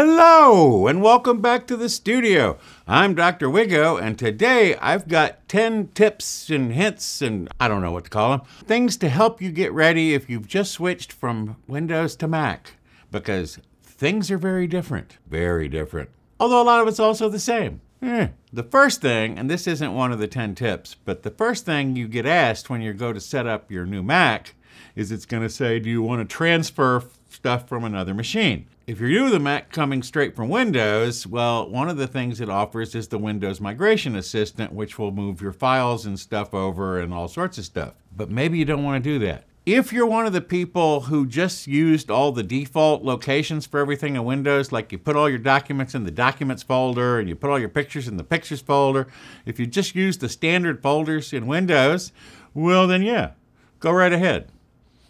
Hello, and welcome back to the studio. I'm Dr. Wiggo, and today I've got 10 tips and hints, and I don't know what to call them, things to help you get ready if you've just switched from Windows to Mac, because things are very different. Very different. Although a lot of it's also the same. Eh. The first thing, and this isn't one of the 10 tips, but the first thing you get asked when you go to set up your new Mac is it's going to say, Do you want to transfer stuff from another machine? If you're new to the Mac coming straight from Windows, well, one of the things it offers is the Windows Migration Assistant, which will move your files and stuff over and all sorts of stuff. But maybe you don't want to do that. If you're one of the people who just used all the default locations for everything in Windows, like you put all your documents in the Documents folder and you put all your pictures in the Pictures folder, if you just use the standard folders in Windows, well, then yeah, go right ahead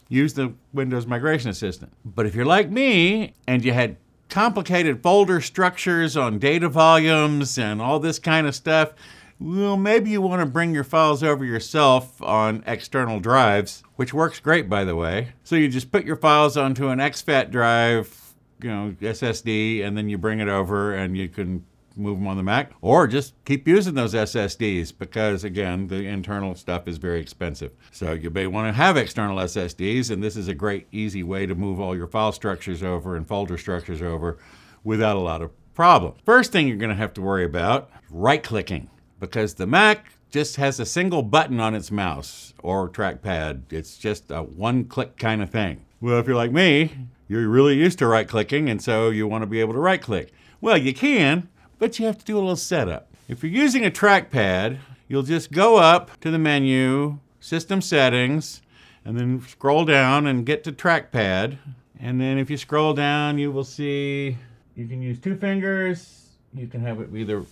use the Windows Migration Assistant. But if you're like me and you had complicated folder structures on data volumes and all this kind of stuff, well, maybe you want to bring your files over yourself on external drives, which works great, by the way. So you just put your files onto an exFAT drive, you know, SSD, and then you bring it over and you can move them on the Mac, or just keep using those SSDs because, again, the internal stuff is very expensive. So you may want to have external SSDs, and this is a great, easy way to move all your file structures over and folder structures over without a lot of problem. First thing you're going to have to worry about, right-clicking, because the Mac just has a single button on its mouse or trackpad. It's just a one-click kind of thing. Well, if you're like me, you're really used to right-clicking, and so you want to be able to right-click. Well, you can, but you have to do a little setup. If you're using a trackpad, you'll just go up to the menu, System Settings, and then scroll down and get to Trackpad. And then if you scroll down, you will see you can use two fingers. You can have it either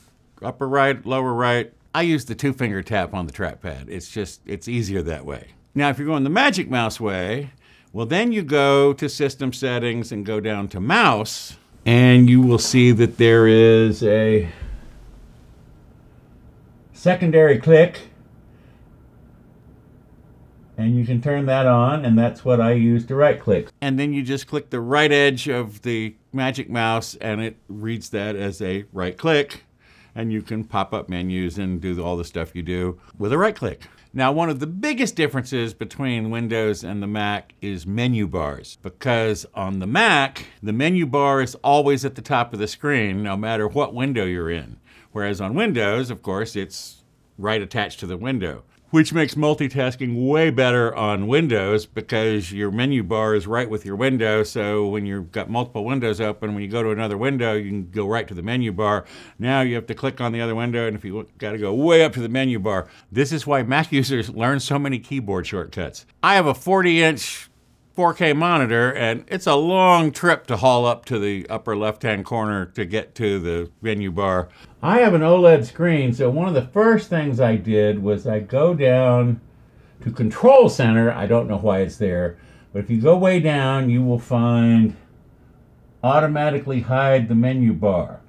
upper right, lower right. I use the two finger tap on the trackpad. It's just, it's easier that way. Now, if you're going the Magic Mouse way, well, then you go to System Settings and go down to Mouse and you will see that there is a secondary click and you can turn that on and that's what I use to right click. And then you just click the right edge of the magic mouse and it reads that as a right click and you can pop up menus and do all the stuff you do with a right click. Now, one of the biggest differences between Windows and the Mac is menu bars, because on the Mac, the menu bar is always at the top of the screen, no matter what window you're in. Whereas on Windows, of course, it's right attached to the window which makes multitasking way better on Windows because your menu bar is right with your window. So when you've got multiple windows open, when you go to another window, you can go right to the menu bar. Now you have to click on the other window, and if you got to go way up to the menu bar, this is why Mac users learn so many keyboard shortcuts. I have a 40 inch 4K monitor, and it's a long trip to haul up to the upper left-hand corner to get to the menu bar. I have an OLED screen, so one of the first things I did was I go down to Control Center. I don't know why it's there, but if you go way down, you will find automatically hide the menu bar.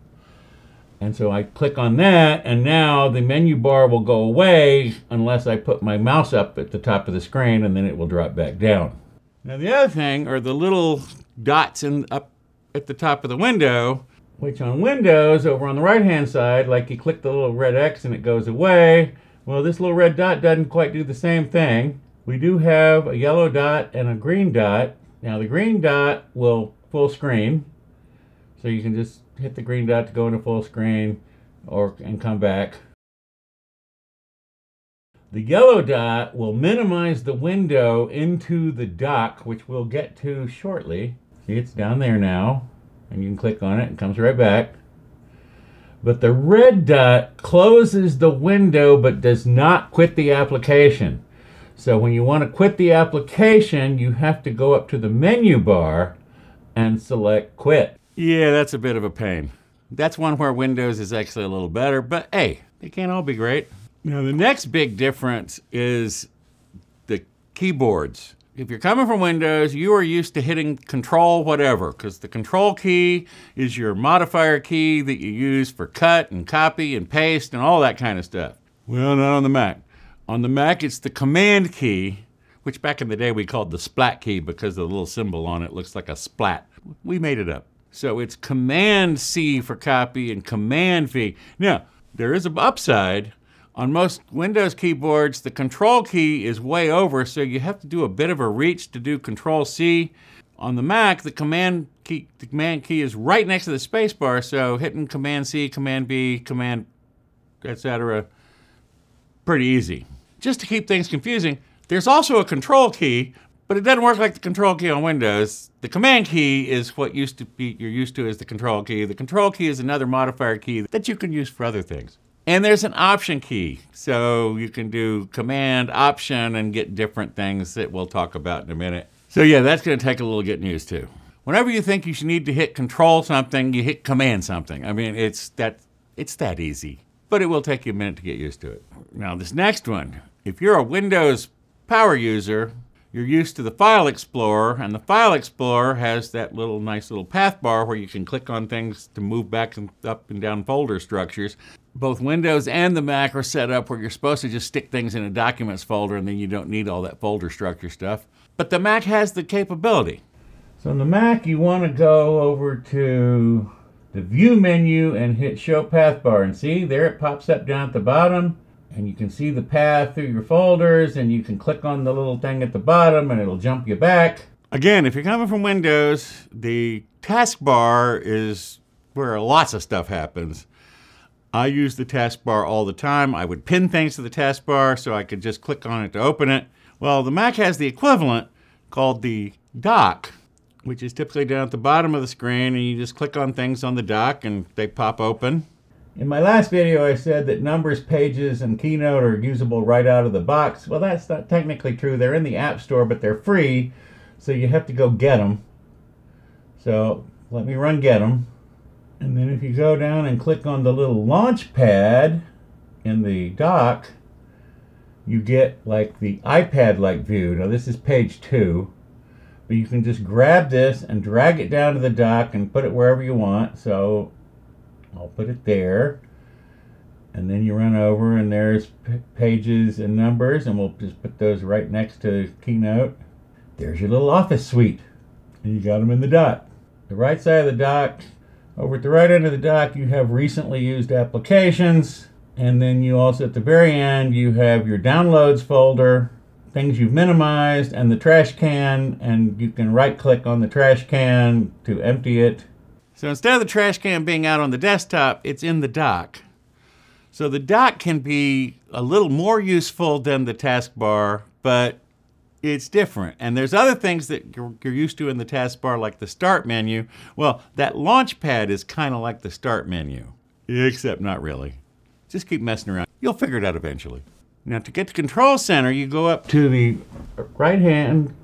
And so I click on that, and now the menu bar will go away unless I put my mouse up at the top of the screen, and then it will drop back down. Now the other thing are the little dots in up at the top of the window, which on Windows over on the right hand side, like you click the little red X and it goes away. Well, this little red dot doesn't quite do the same thing. We do have a yellow dot and a green dot. Now the green dot will full screen. So you can just hit the green dot to go into full screen or and come back. The yellow dot will minimize the window into the dock, which we'll get to shortly. See, it's down there now, and you can click on it, and it comes right back. But the red dot closes the window but does not quit the application. So when you want to quit the application, you have to go up to the menu bar and select quit. Yeah, that's a bit of a pain. That's one where Windows is actually a little better, but hey, they can't all be great. Now, the next big difference is the keyboards. If you're coming from Windows, you are used to hitting Control whatever, because the Control key is your modifier key that you use for cut and copy and paste and all that kind of stuff. Well, not on the Mac. On the Mac, it's the Command key, which back in the day we called the splat key because the little symbol on it looks like a splat. We made it up. So it's Command C for copy and Command V. Now, there is an upside. On most Windows keyboards, the Control key is way over, so you have to do a bit of a reach to do Control C. On the Mac, the Command key, the Command key is right next to the spacebar, so hitting Command C, Command B, Command, etc., pretty easy. Just to keep things confusing, there's also a Control key, but it doesn't work like the Control key on Windows. The Command key is what used to be you're used to as the Control key. The Control key is another modifier key that you can use for other things. And there's an option key. So you can do command, option, and get different things that we'll talk about in a minute. So yeah, that's going to take a little getting used to. Whenever you think you should need to hit control something, you hit command something. I mean, it's that it's that easy. But it will take you a minute to get used to it. Now, this next one, if you're a Windows power user, you're used to the File Explorer, and the File Explorer has that little nice little path bar where you can click on things to move back and up and down folder structures. Both Windows and the Mac are set up where you're supposed to just stick things in a documents folder and then you don't need all that folder structure stuff. But the Mac has the capability. So on the Mac, you want to go over to the View menu and hit Show Path Bar. And see, there it pops up down at the bottom and you can see the path through your folders and you can click on the little thing at the bottom and it'll jump you back. Again, if you're coming from Windows, the taskbar is where lots of stuff happens. I use the taskbar all the time. I would pin things to the taskbar so I could just click on it to open it. Well, the Mac has the equivalent called the dock, which is typically down at the bottom of the screen, and you just click on things on the dock and they pop open. In my last video, I said that numbers, pages, and Keynote are usable right out of the box. Well, that's not technically true. They're in the App Store, but they're free, so you have to go get them. So let me run get them. And then if you go down and click on the little launch pad in the dock, you get like the iPad-like view. Now this is page two, but you can just grab this and drag it down to the dock and put it wherever you want. So I'll put it there. And then you run over and there's pages and numbers and we'll just put those right next to Keynote. There's your little office suite. And you got them in the dock. The right side of the dock, over at the right end of the dock, you have recently used applications. And then you also, at the very end, you have your downloads folder, things you've minimized, and the trash can. And you can right click on the trash can to empty it so instead of the trash can being out on the desktop, it's in the dock. So the dock can be a little more useful than the taskbar, but it's different. And there's other things that you're, used to in the taskbar, like the start menu. Well, that launch pad is kind of like the start menu, except not really. Just keep messing around. You'll figure it out eventually. Now, to get to Control Center, you go up to the right hand,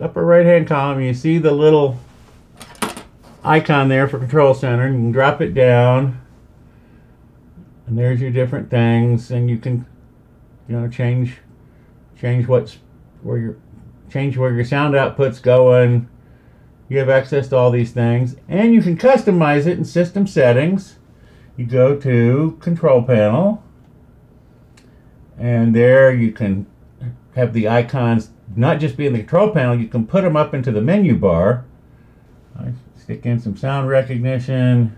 upper right hand column, you see the little icon there for control center. and You can drop it down. And there's your different things. And you can, you know, change change what's where your change where your sound output's going. You have access to all these things. And you can customize it in system settings. You go to control panel. And there you can have the icons not just be in the control panel, you can put them up into the menu bar. I Stick in some sound recognition.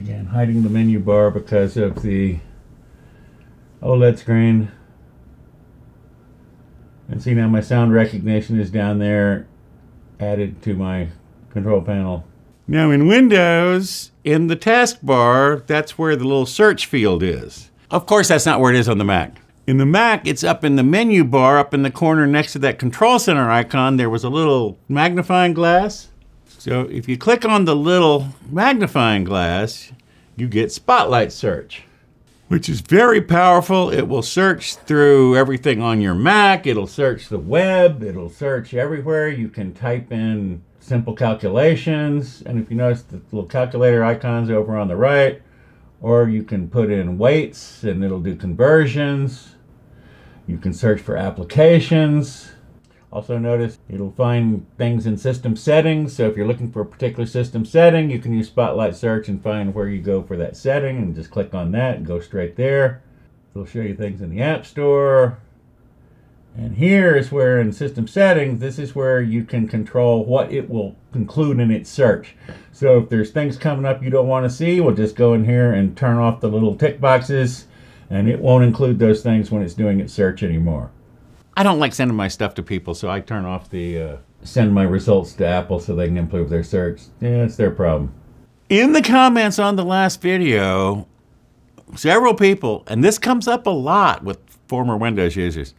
Again, hiding the menu bar because of the OLED screen. And see now my sound recognition is down there added to my control panel. Now in Windows, in the taskbar, that's where the little search field is. Of course, that's not where it is on the Mac. In the Mac, it's up in the menu bar, up in the corner next to that control center icon. There was a little magnifying glass. So if you click on the little magnifying glass, you get Spotlight Search, which is very powerful. It will search through everything on your Mac. It'll search the web. It'll search everywhere. You can type in simple calculations. And if you notice the little calculator icons over on the right, or you can put in weights and it'll do conversions. You can search for applications. Also notice it'll find things in system settings. So if you're looking for a particular system setting, you can use Spotlight Search and find where you go for that setting and just click on that and go straight there. It'll show you things in the App Store And here is where in system settings, this is where you can control what it will include in its search. So if there's things coming up you don't want to see, we'll just go in here and turn off the little tick boxes and it won't include those things when it's doing its search anymore. I don't like sending my stuff to people, so I turn off the uh, send my results to Apple so they can improve their search. Yeah, it's their problem. In the comments on the last video, several people, and this comes up a lot with former Windows users,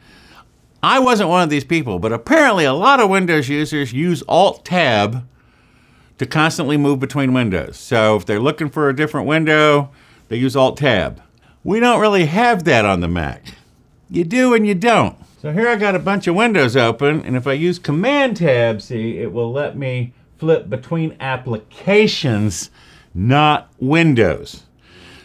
I wasn't one of these people, but apparently a lot of Windows users use Alt Tab to constantly move between windows. So if they're looking for a different window, they use Alt Tab. We don't really have that on the Mac. You do and you don't. So here I got a bunch of windows open, and if I use Command Tab, see, it will let me flip between applications, not windows.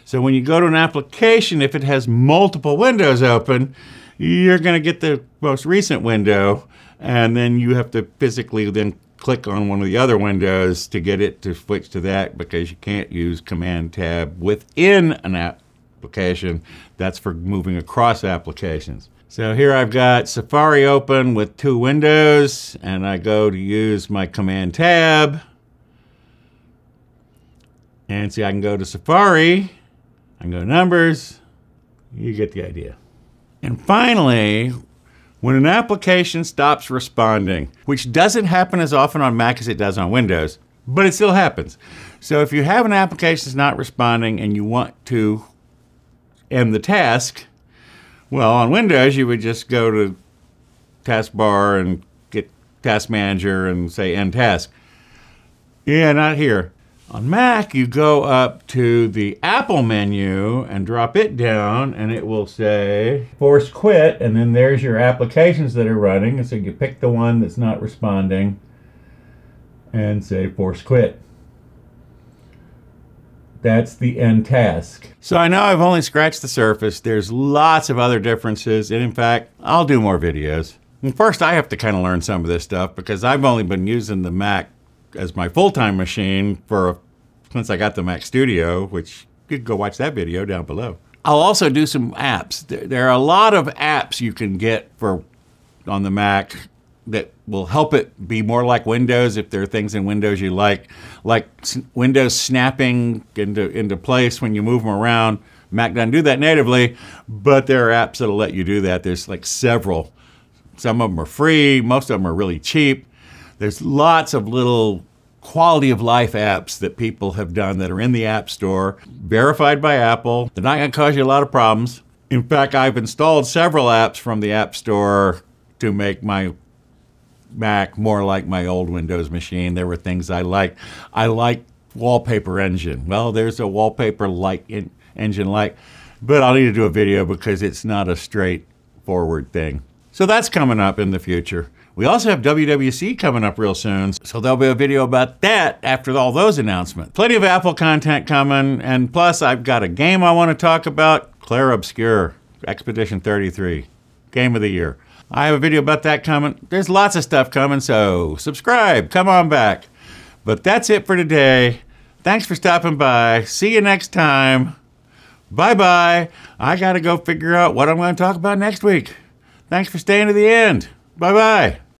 So when you go to an application, if it has multiple windows open, you're going to get the most recent window, and then you have to physically then click on one of the other windows to get it to switch to that because you can't use Command Tab within an application. That's for moving across applications. So here I've got Safari open with two windows, and I go to use my Command Tab. And see, I can go to Safari, I can go to Numbers, you get the idea. And finally, when an application stops responding, which doesn't happen as often on Mac as it does on Windows, but it still happens. So if you have an application that's not responding and you want to end the task, well, on Windows, you would just go to taskbar and get Task Manager and say end task. Yeah, not here. On Mac, you go up to the Apple menu and drop it down, and it will say force quit, and then there's your applications that are running. And so you pick the one that's not responding and say force quit. That's the end task. So I know I've only scratched the surface. There's lots of other differences, and in fact, I'll do more videos. And first, I have to kind of learn some of this stuff because I've only been using the Mac as my full-time machine for since I got the Mac Studio, which you can go watch that video down below. I'll also do some apps. There are a lot of apps you can get for on the Mac that will help it be more like Windows if there are things in Windows you like, like Windows snapping into, into place when you move them around. Mac doesn't do that natively, but there are apps that'll let you do that. There's like several. Some of them are free, most of them are really cheap. There's lots of little quality of life apps that people have done that are in the App Store, verified by Apple. They're not going to cause you a lot of problems. In fact, I've installed several apps from the App Store to make my Mac more like my old Windows machine. There were things I liked. I like Wallpaper Engine. Well, there's a wallpaper like engine like, but I'll need to do a video because it's not a straightforward thing. So that's coming up in the future. We also have WWDC coming up real soon, so there'll be a video about that after all those announcements. Plenty of Apple content coming, and plus I've got a game I want to talk about, Clair Obscur, Expedition 33, Game of the Year. I have a video about that coming. There's lots of stuff coming, so subscribe, come on back. But that's it for today. Thanks for stopping by. See you next time. Bye bye. I got to go figure out what I'm going to talk about next week. Thanks for staying to the end. Bye bye.